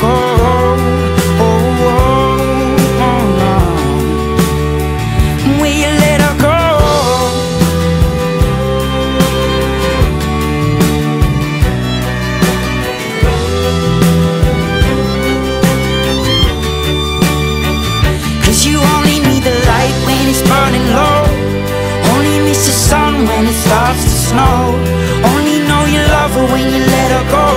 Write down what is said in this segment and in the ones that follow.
go oh, oh, oh. Will you let her go Cause you only need the light when it's burning low Only miss the sun when it starts to snow Only know you love her when you let her go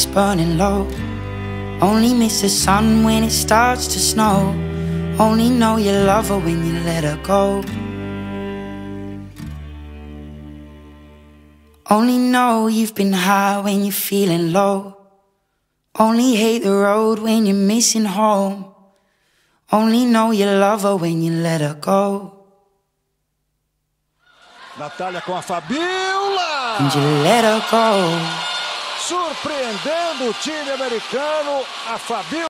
it's burning low only miss the sun when it starts to snow. Only know you love her when you let her go. Only know you've been high when you're feeling low. Only hate the road when you're missing home. Only know you love her when you let her go. Natália com a Fabiola! And you let her go. Surpreendendo o time americano, a Fabiola.